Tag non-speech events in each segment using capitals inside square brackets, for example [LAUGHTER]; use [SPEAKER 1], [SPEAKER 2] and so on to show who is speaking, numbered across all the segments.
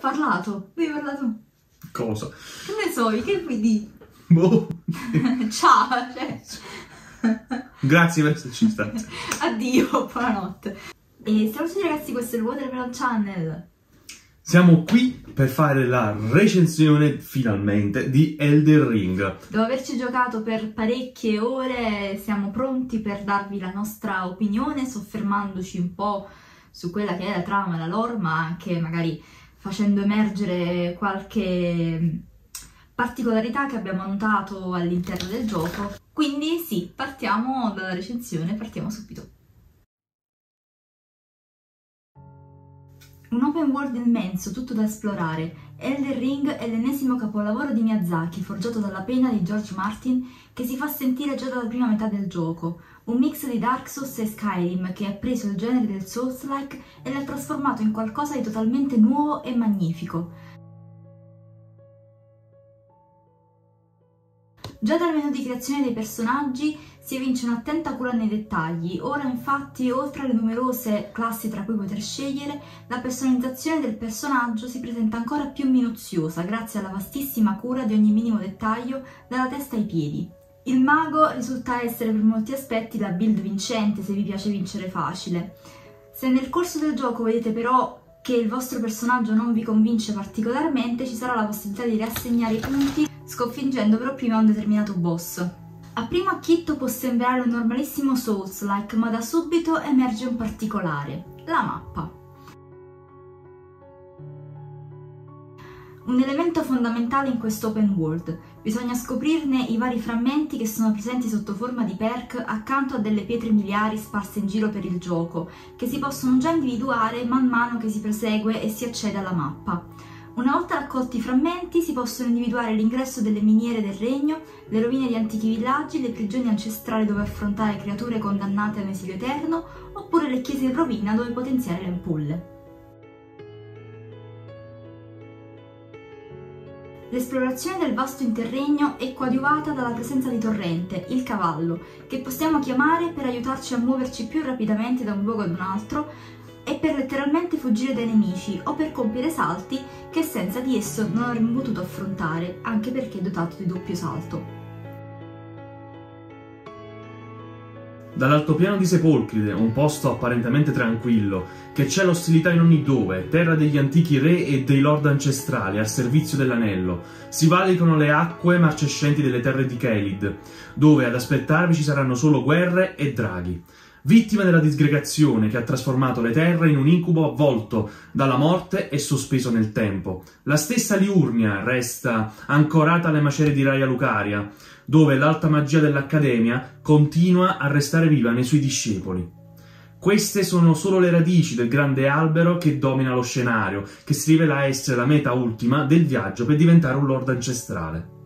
[SPEAKER 1] parlato, devi parlare tu.
[SPEAKER 2] Cosa?
[SPEAKER 1] Che ne so, che vuoi dire?
[SPEAKER 2] Boh. [LAUGHS]
[SPEAKER 1] Ciao, cioè.
[SPEAKER 2] Grazie per esserci stati.
[SPEAKER 1] Addio, buonanotte. E saluti ragazzi, questo è il Watermelon Channel.
[SPEAKER 2] Siamo qui per fare la recensione finalmente di Elden Ring.
[SPEAKER 1] Dopo averci giocato per parecchie ore, siamo pronti per darvi la nostra opinione, soffermandoci un po' su quella che è la trama, la lore, ma anche magari facendo emergere qualche particolarità che abbiamo notato all'interno del gioco. Quindi sì, partiamo dalla recensione, partiamo subito. Un open world immenso, tutto da esplorare. Elden Ring è l'ennesimo capolavoro di Miyazaki, forgiato dalla penna di George Martin, che si fa sentire già dalla prima metà del gioco. Un mix di Dark Souls e Skyrim che ha preso il genere del Souls-like e l'ha trasformato in qualcosa di totalmente nuovo e magnifico. Già dal menu di creazione dei personaggi si evince un'attenta cura nei dettagli. Ora infatti, oltre alle numerose classi tra cui poter scegliere, la personalizzazione del personaggio si presenta ancora più minuziosa grazie alla vastissima cura di ogni minimo dettaglio dalla testa ai piedi. Il mago risulta essere per molti aspetti la build vincente se vi piace vincere facile. Se nel corso del gioco vedete però che il vostro personaggio non vi convince particolarmente, ci sarà la possibilità di riassegnare i punti sconfiggendo però prima un determinato boss. A primo acchitto può sembrare un normalissimo Souls-like, ma da subito emerge un particolare, la mappa. Un elemento fondamentale in questo open world. Bisogna scoprirne i vari frammenti che sono presenti sotto forma di perk accanto a delle pietre miliari sparse in giro per il gioco, che si possono già individuare man mano che si prosegue e si accede alla mappa. Una volta raccolti i frammenti si possono individuare l'ingresso delle miniere del regno, le rovine di antichi villaggi, le prigioni ancestrali dove affrontare creature condannate a un esilio eterno, oppure le chiese in rovina dove potenziare le ampulle. L'esplorazione del vasto interregno è coadiuvata dalla presenza di Torrente, il cavallo, che possiamo chiamare per aiutarci a muoverci più rapidamente da un luogo ad un altro e per letteralmente fuggire dai nemici o per compiere salti che senza di esso non avremmo potuto affrontare, anche perché è dotato di doppio salto.
[SPEAKER 2] Dall'altopiano di Sepolcride, un posto apparentemente tranquillo, che c'è l'ostilità in ogni dove, terra degli antichi re e dei lord ancestrali al servizio dell'anello, si valicano le acque marcescenti delle terre di Kelid, dove ad aspettarvi ci saranno solo guerre e draghi vittima della disgregazione che ha trasformato le terre in un incubo avvolto dalla morte e sospeso nel tempo. La stessa Liurnia resta ancorata alle macerie di Raia Lucaria, dove l'alta magia dell'Accademia continua a restare viva nei suoi discepoli. Queste sono solo le radici del grande albero che domina lo scenario, che si rivela essere la meta ultima del viaggio per diventare un lord ancestrale.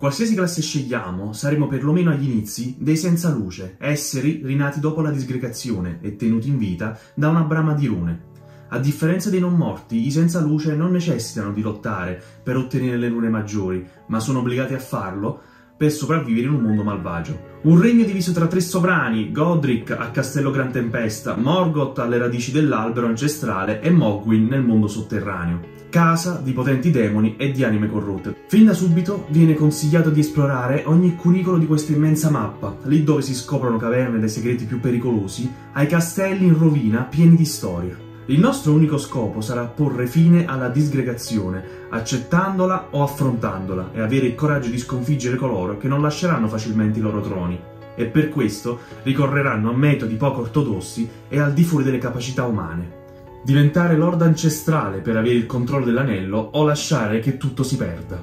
[SPEAKER 2] Qualsiasi classe scegliamo, saremo perlomeno agli inizi dei senza luce, esseri rinati dopo la disgregazione e tenuti in vita da una brama di rune. A differenza dei non morti, i senza luce non necessitano di lottare per ottenere le rune maggiori, ma sono obbligati a farlo per sopravvivere in un mondo malvagio. Un regno diviso tra tre sovrani, Godric a Castello Gran Tempesta, Morgoth alle radici dell'albero ancestrale e Mogwin nel mondo sotterraneo casa di potenti demoni e di anime corrotte. Fin da subito viene consigliato di esplorare ogni cunicolo di questa immensa mappa, lì dove si scoprono caverne dei segreti più pericolosi, ai castelli in rovina pieni di storia. Il nostro unico scopo sarà porre fine alla disgregazione, accettandola o affrontandola, e avere il coraggio di sconfiggere coloro che non lasceranno facilmente i loro troni, e per questo ricorreranno a metodi poco ortodossi e al di fuori delle capacità umane diventare lord ancestrale per avere il controllo dell'anello o lasciare che tutto si perda.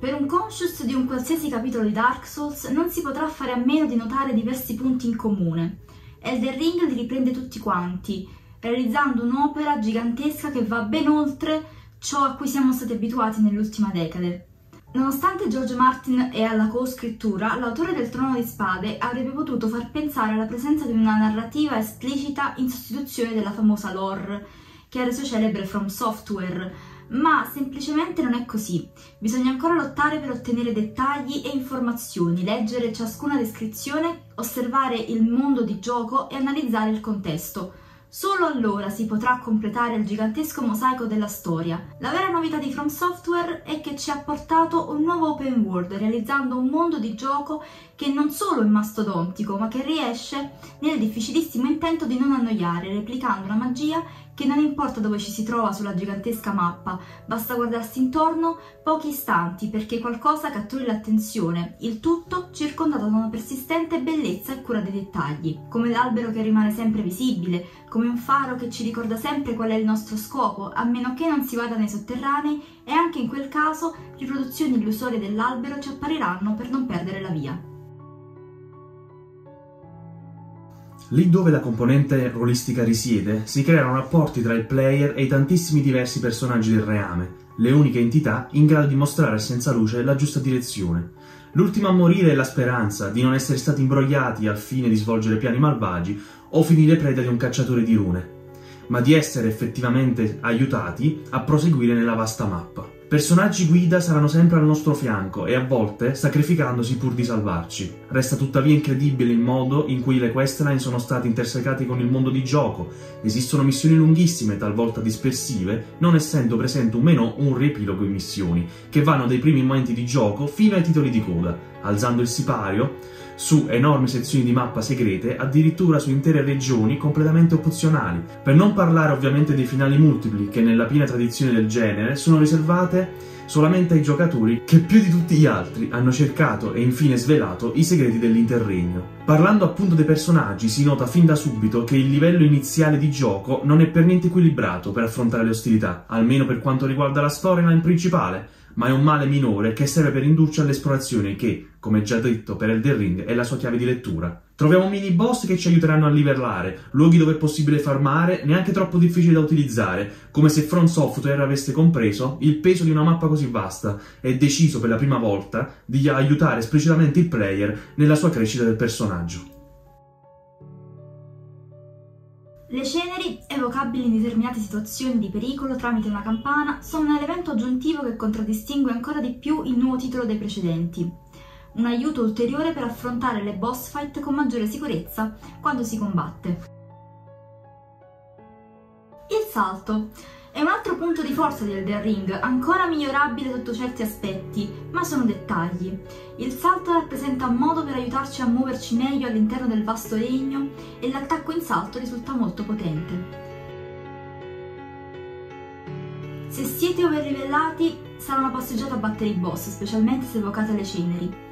[SPEAKER 1] Per un conscious di un qualsiasi capitolo di Dark Souls non si potrà fare a meno di notare diversi punti in comune. Elden Ring li riprende tutti quanti, realizzando un'opera gigantesca che va ben oltre ciò a cui siamo stati abituati nell'ultima decade. Nonostante George Martin è alla co-scrittura, l'autore del Trono di Spade avrebbe potuto far pensare alla presenza di una narrativa esplicita in sostituzione della famosa lore che ha reso celebre From Software, ma semplicemente non è così. Bisogna ancora lottare per ottenere dettagli e informazioni, leggere ciascuna descrizione, osservare il mondo di gioco e analizzare il contesto. Solo allora si potrà completare il gigantesco mosaico della storia. La vera novità di From Software è che ci ha portato un nuovo open world, realizzando un mondo di gioco che non solo è mastodontico, ma che riesce nel difficilissimo intento di non annoiare, replicando la magia che non importa dove ci si trova sulla gigantesca mappa, basta guardarsi intorno pochi istanti perché qualcosa catturi l'attenzione, il tutto circondato da una persistente bellezza e cura dei dettagli, come l'albero che rimane sempre visibile, come un faro che ci ricorda sempre qual è il nostro scopo, a meno che non si vada nei sotterranei e anche in quel caso riproduzioni illusorie dell'albero ci appariranno per non perdere la via.
[SPEAKER 2] Lì dove la componente ruolistica risiede, si creano rapporti tra il player e i tantissimi diversi personaggi del reame, le uniche entità in grado di mostrare senza luce la giusta direzione. L'ultimo a morire è la speranza di non essere stati imbrogliati al fine di svolgere piani malvagi o finire preda di un cacciatore di rune, ma di essere effettivamente aiutati a proseguire nella vasta mappa. Personaggi guida saranno sempre al nostro fianco e a volte sacrificandosi pur di salvarci. Resta tuttavia incredibile il modo in cui le questline sono state intersecate con il mondo di gioco. Esistono missioni lunghissime, talvolta dispersive, non essendo presente o meno un riepilogo in missioni, che vanno dai primi momenti di gioco fino ai titoli di coda, alzando il sipario su enormi sezioni di mappa segrete, addirittura su intere regioni completamente opzionali. Per non parlare ovviamente dei finali multipli, che nella piena tradizione del genere sono riservate solamente ai giocatori che più di tutti gli altri hanno cercato e infine svelato i segreti dell'interregno. Parlando appunto dei personaggi, si nota fin da subito che il livello iniziale di gioco non è per niente equilibrato per affrontare le ostilità, almeno per quanto riguarda la storyline principale, ma è un male minore che serve per indurci all'esplorazione che, come già detto per Elden Ring, è la sua chiave di lettura. Troviamo mini boss che ci aiuteranno a livellare, luoghi dove è possibile farmare, neanche troppo difficili da utilizzare, come se From Software avesse compreso il peso di una mappa così vasta e deciso per la prima volta di aiutare esplicitamente il player nella sua crescita del personaggio.
[SPEAKER 1] Le ceneri, evocabili in determinate situazioni di pericolo tramite una campana, sono un elemento aggiuntivo che contraddistingue ancora di più il nuovo titolo dei precedenti. Un aiuto ulteriore per affrontare le boss fight con maggiore sicurezza quando si combatte. Il salto. È un altro punto di forza di Elden Ring, ancora migliorabile sotto certi aspetti, ma sono dettagli. Il salto rappresenta un modo per aiutarci a muoverci meglio all'interno del vasto regno e l'attacco in salto risulta molto potente. Se siete overlivellati sarà una passeggiata a battere i boss, specialmente se evocate le ceneri.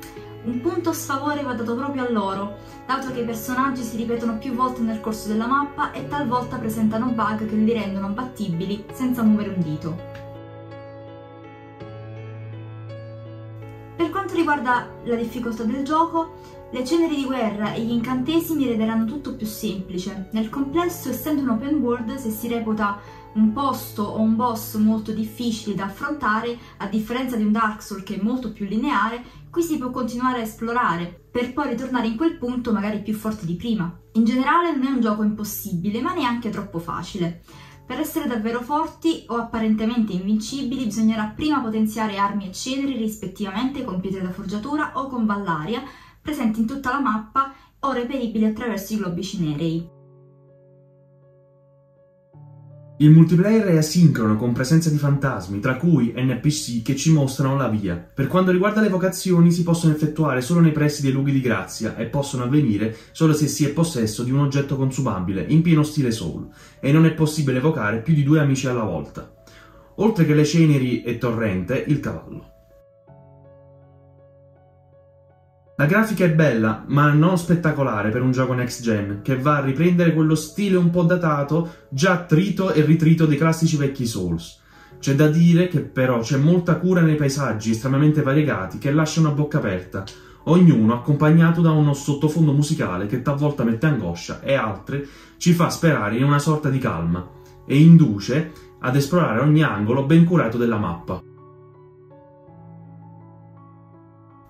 [SPEAKER 1] Un punto sfavore va dato proprio a loro, dato che i personaggi si ripetono più volte nel corso della mappa e talvolta presentano bug che li rendono battibili senza muovere un dito. Per quanto riguarda la difficoltà del gioco, le ceneri di guerra e gli incantesimi renderanno tutto più semplice. Nel complesso, essendo un open world, se si reputa un posto o un boss molto difficile da affrontare, a differenza di un Dark Souls che è molto più lineare, qui si può continuare a esplorare, per poi ritornare in quel punto magari più forte di prima. In generale non è un gioco impossibile, ma neanche troppo facile. Per essere davvero forti o apparentemente invincibili bisognerà prima potenziare armi e ceneri rispettivamente con pietre da forgiatura o con vallaria, presenti in tutta la mappa o reperibili attraverso i globi cinerei.
[SPEAKER 2] Il multiplayer è asincrono con presenza di fantasmi, tra cui NPC che ci mostrano la via. Per quanto riguarda le vocazioni, si possono effettuare solo nei pressi dei luoghi di grazia e possono avvenire solo se si è possesso di un oggetto consumabile, in pieno stile Soul, e non è possibile evocare più di due amici alla volta. Oltre che le ceneri e torrente, il cavallo. La grafica è bella, ma non spettacolare per un gioco next gen, che va a riprendere quello stile un po' datato, già trito e ritrito dei classici vecchi Souls. C'è da dire che però c'è molta cura nei paesaggi estremamente variegati che lasciano a bocca aperta, ognuno accompagnato da uno sottofondo musicale che talvolta mette angoscia e altre ci fa sperare in una sorta di calma e induce ad esplorare ogni angolo ben curato della mappa.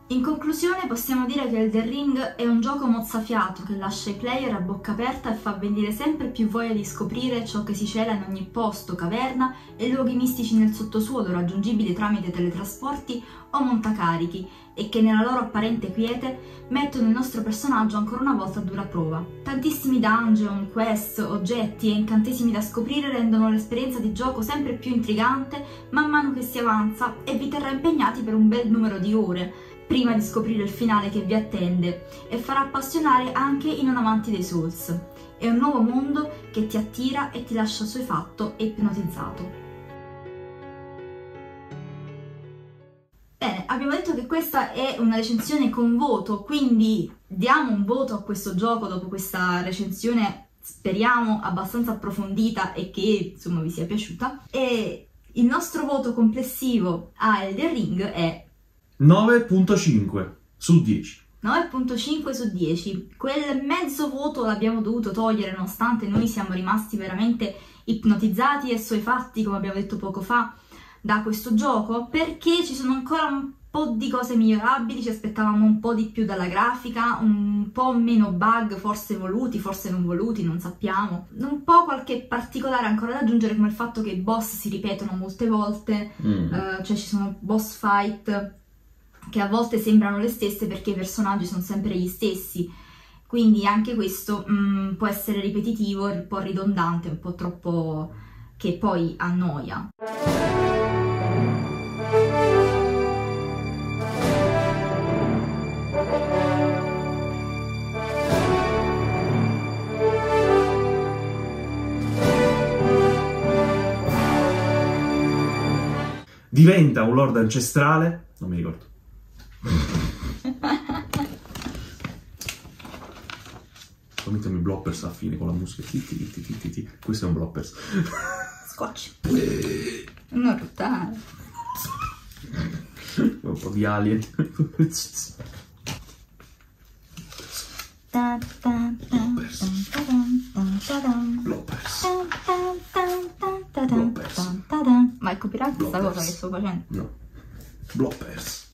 [SPEAKER 1] In conclusione possiamo dire che Elden Ring è un gioco mozzafiato che lascia i player a bocca aperta e fa venire sempre più voglia di scoprire ciò che si cela in ogni posto, caverna e luoghi mistici nel sottosuolo raggiungibili tramite teletrasporti o montacarichi e che nella loro apparente quiete mettono il nostro personaggio ancora una volta a dura prova. Tantissimi dungeon, quest, oggetti e incantesimi da scoprire rendono l'esperienza di gioco sempre più intrigante man mano che si avanza e vi terrà impegnati per un bel numero di ore prima di scoprire il finale che vi attende e farà appassionare anche i non amanti dei Souls. È un nuovo mondo che ti attira e ti lascia assuefatto e ipnotizzato. Bene, abbiamo detto che questa è una recensione con voto, quindi diamo un voto a questo gioco dopo questa recensione, speriamo abbastanza approfondita e che insomma vi sia piaciuta. E il nostro voto complessivo a Elden Ring è
[SPEAKER 2] 9.5 su 10.
[SPEAKER 1] 9.5 su 10. Quel mezzo voto l'abbiamo dovuto togliere nonostante noi siamo rimasti veramente ipnotizzati e soefatti, come abbiamo detto poco fa, da questo gioco, perché ci sono ancora un po' di cose migliorabili, ci aspettavamo un po' di più dalla grafica, un po' meno bug, forse voluti, forse non voluti, non sappiamo. Un po' qualche particolare ancora da aggiungere, come il fatto che i boss si ripetono molte volte,
[SPEAKER 2] Mm.
[SPEAKER 1] eh, cioè ci sono boss fight che a volte sembrano le stesse perché i personaggi sono sempre gli stessi. Quindi anche questo mm, può essere ripetitivo, un po' ridondante, un po' troppo che poi annoia.
[SPEAKER 2] Diventa un lord ancestrale. Non mi ricordo. Poi mettiamo i bloppers alla fine con la musica. Ti, ti, ti, ti, ti. Questo è un bloppers. [LAUGHS]
[SPEAKER 1] Scotch. Non ruttare.
[SPEAKER 2] un po' di alien. Bloppers.
[SPEAKER 1] ta ta. Ma è copyright questa cosa che sto facendo?
[SPEAKER 2] No. Bloppers.